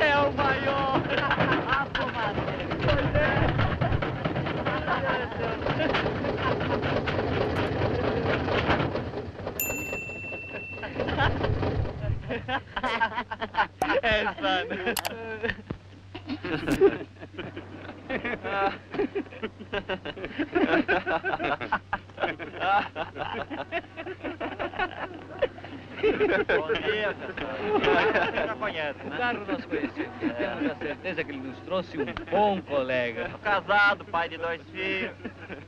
É o maior. Ah. Pois é. É, Sandro. Bom dia, Você já conhece, O né? carro nós conhecemos. Temos a certeza que ele nos trouxe um bom colega. Sou casado, pai de dois filhos.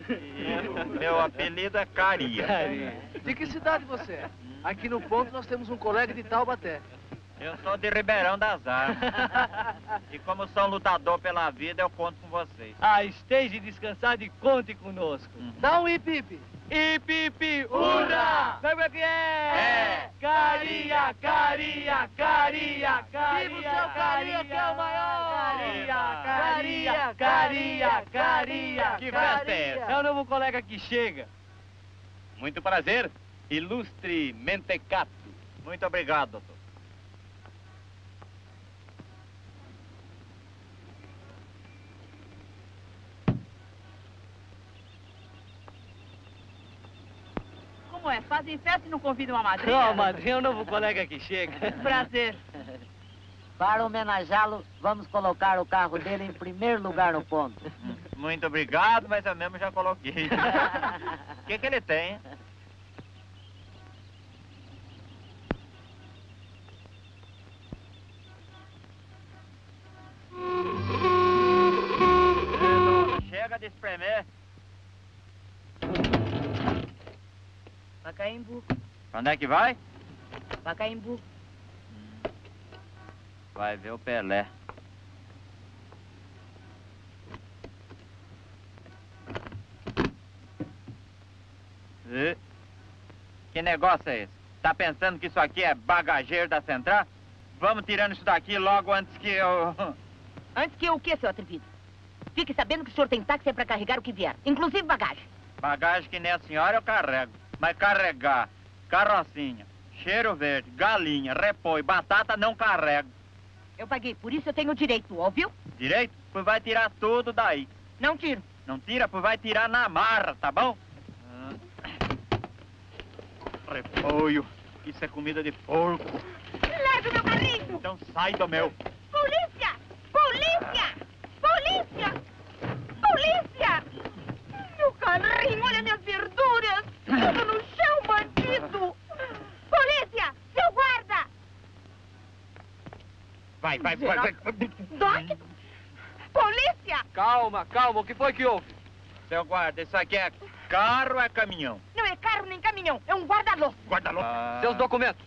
E o meu apelido é Caria. Carinho. De que cidade você é? Aqui no ponto nós temos um colega de Taubaté. Eu sou de Ribeirão das Artes. E como sou lutador pela vida, eu conto com vocês. Ah, esteja descansado e conte conosco. Dá um hip hip, hurra! Sabe o que é? É. Caria, caria, caria, caria, Viva o seu Caria, que é o maior! Caria, caria, caria, caria. Que festa é essa? É o novo colega que chega. Muito prazer, ilustre mentecato. Muito obrigado, doutor. Como é? Fazem festa e não convidam a madrinha? Não, madrinha é o novo colega que chega. Prazer. Para homenageá-lo, vamos colocar o carro dele em primeiro lugar no ponto. Muito obrigado, mas eu mesmo já coloquei. O que, que ele tem? Chega de espremer. Pacaembu, Pra Onde é que vai? Pacaembu. Vai ver o Pelé. E? Que negócio é esse? Tá pensando que isso aqui é bagageiro da Central? Vamos tirando isso daqui logo antes que eu... Antes que eu o quê, seu atrevido? Fique sabendo que o senhor tem táxi pra carregar o que vier, inclusive bagagem. Bagagem que nem a senhora eu carrego. Mas carregar, carrocinha, cheiro verde, galinha, repolho, batata não carrego. Eu paguei, por isso eu tenho direito, ouviu? Direito? Pois vai tirar tudo daí. Não tiro. Não tira, pois vai tirar na marra, tá bom? Ah. Repolho. Isso é comida de porco. Leve meu carrinho! Então sai do meu. Polícia! Polícia! Polícia! Meu carrinho, olha minhas verduras! Tudo no chão, bandido! Polícia! Seu guarda! Vai, vai, vai, vai. Doc! Polícia! Calma, calma, o que foi que houve? Seu guarda, isso aqui é carro ou é caminhão? Não é carro nem caminhão, é um guarda-louco. Guarda-louco. Seus documentos.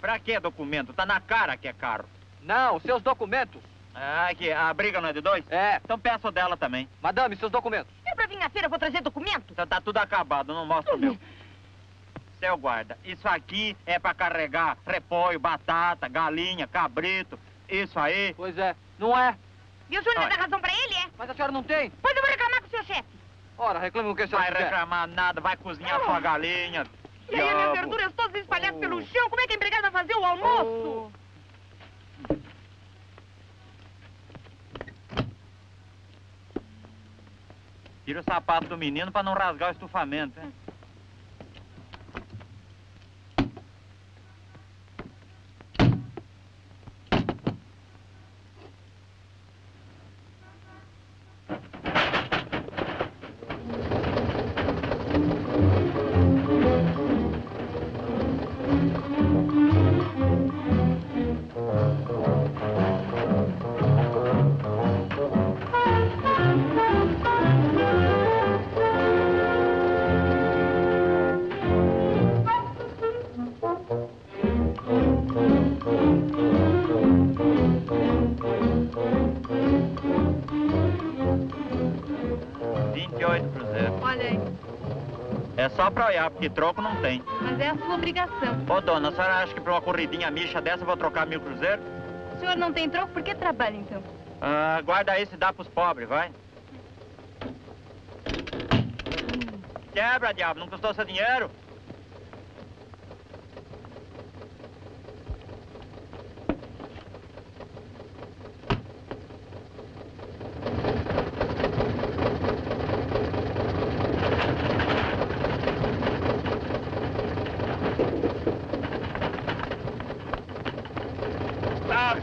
Pra que documento? Tá na cara que é carro. Não, seus documentos. Ah, que a briga não é de dois? É. Então peço dela também. Madame, seus documentos. É pra vir na feira, eu vou trazer documento? Então tá tudo acabado, não mostra o meu. Seu guarda, isso aqui é pra carregar repolho, batata, galinha, cabrito. Isso aí. Pois é, não é. E o senhor não Olha. dá razão pra ele, é? Mas a senhora não tem. Pois eu vou reclamar com o seu chefe. Ora, reclame o que a senhora Vai quiser. reclamar nada, vai cozinhar sua galinha. E aí, as minhas verduras todas espalhadas Oh. pelo chão, como é que a empregada vai fazer o almoço? Tira o sapato do menino pra não rasgar o estufamento, hein? Só pra olhar, porque troco não tem. mas é a sua obrigação. Ô, dona, a senhora acha que pra uma corridinha micha dessa eu vou trocar mil cruzeiros? O senhor não tem troco, por que trabalha então? Ah, guarda aí se dá pros pobres, vai. Quebra, diabo, não custou seu dinheiro?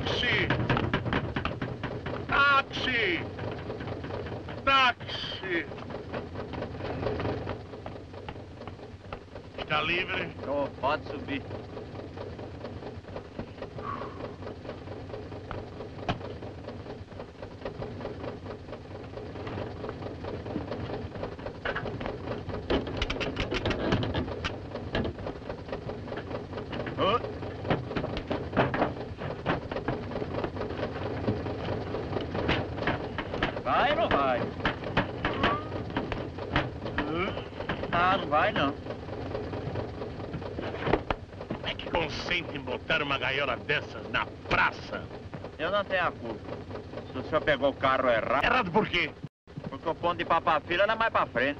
Táxi! Táxi! Táxi! Está livre? Ô, pode subir. Hã? Vai ou não vai? Ah, não vai não. Como é que consente em botar uma gaiola dessas na praça? Eu não tenho a culpa. Se o senhor pegou o carro errado, Errado por quê? porque o ponto de papafila era mais pra frente.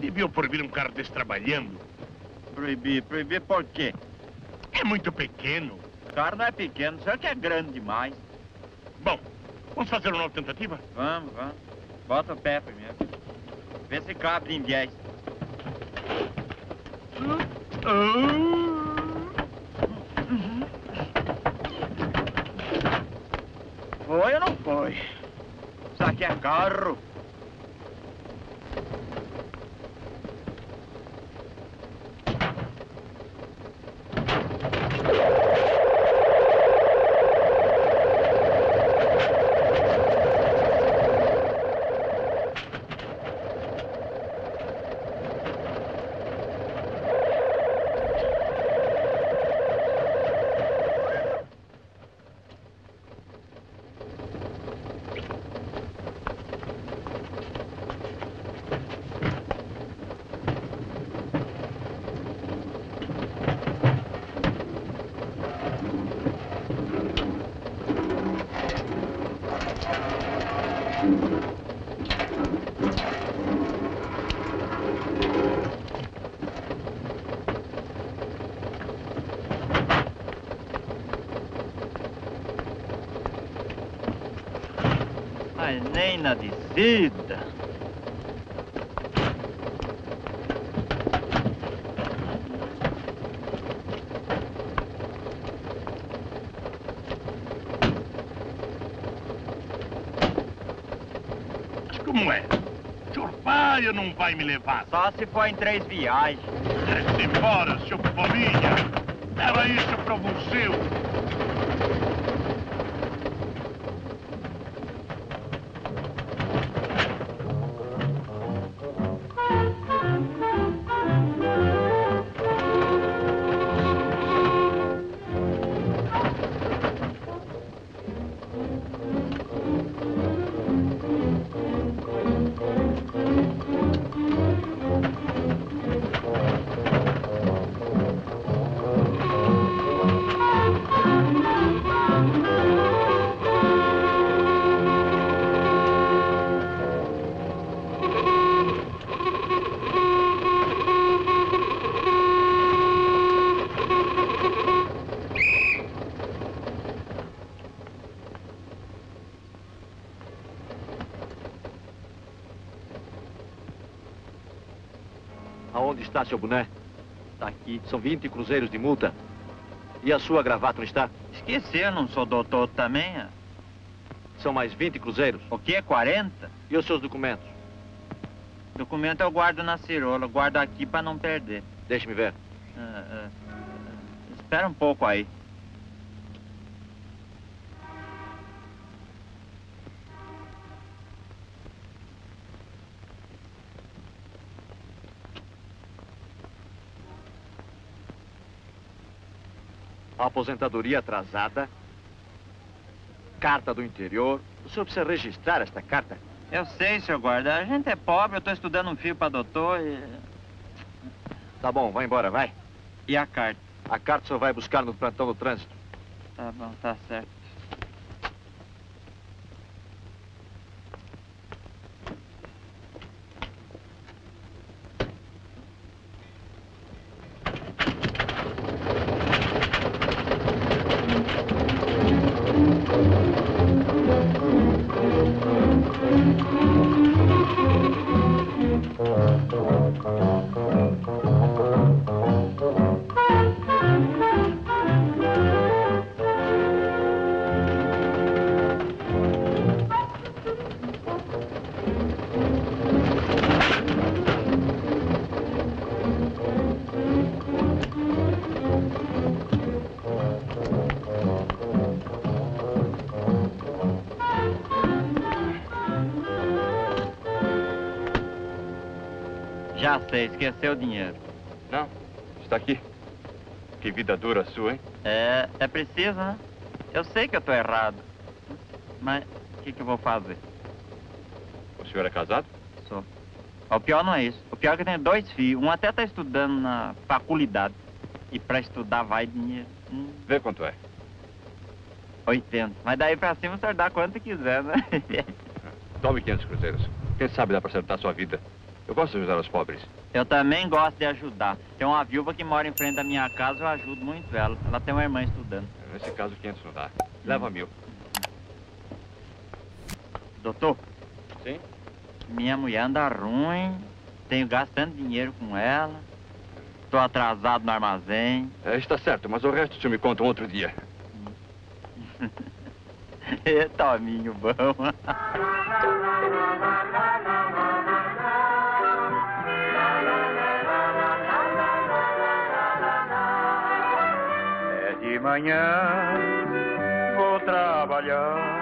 Deviam proibir um carro desse trabalhando. Proibir, proibir por quê? É muito pequeno. O carro não é pequeno, o senhor que é grande demais. Bom, vamos fazer uma nova tentativa? Vamos, vamos. Bota o pé primeiro. Vê se cabe em 10. Foi carro. Mas nem na descida. Mas como é? O senhor vai ou não vai me levar? Só se for em três viagens. Desce embora, seu bolinha! Era isso pra você! Aonde está seu boné? Tá aqui. São 20 cruzeiros de multa. E a sua gravata não está? Esqueci, eu não sou doutor também. é? São mais 20 cruzeiros. O que? 40? E os seus documentos? Documento eu guardo na cirola, guardo aqui pra não perder. Deixe-me ver. Ah, ah, espera um pouco aí. Aposentadoria atrasada. Carta do interior. O senhor precisa registrar esta carta. Eu sei, senhor guarda. A gente é pobre, eu tô estudando um fio pra doutor e... Tá bom, vai embora, vai. E a carta? A carta o senhor vai buscar no plantão do trânsito. Tá bom, tá certo. Já sei, esqueceu o dinheiro. Não, está aqui. Que vida dura a sua, hein? É, é preciso, né? Eu sei que eu tô errado. Mas o que, que eu vou fazer? O senhor é casado? Sou. O pior não é isso. O pior é que eu tenho dois filhos. Um até tá estudando na faculdade. E pra estudar vai dinheiro. Hum, Vê quanto é. 80. Mas daí pra cima o senhor dá quanto quiser, né? Tome 500 cruzeiros. Quem sabe dá para acertar a sua vida. Eu gosto de ajudar os pobres. Eu também gosto de ajudar. Tem uma viúva que mora em frente da minha casa, eu ajudo muito ela. Ela tem uma irmã estudando. Nesse caso, 500 não dá. Leva mil. Doutor? Sim? Minha mulher anda ruim, tenho gastando dinheiro com ela, tô atrasado no armazém. É, está certo, mas o resto o senhor me conta um outro dia. Eita, minho bom. manhã, vou trabalhar.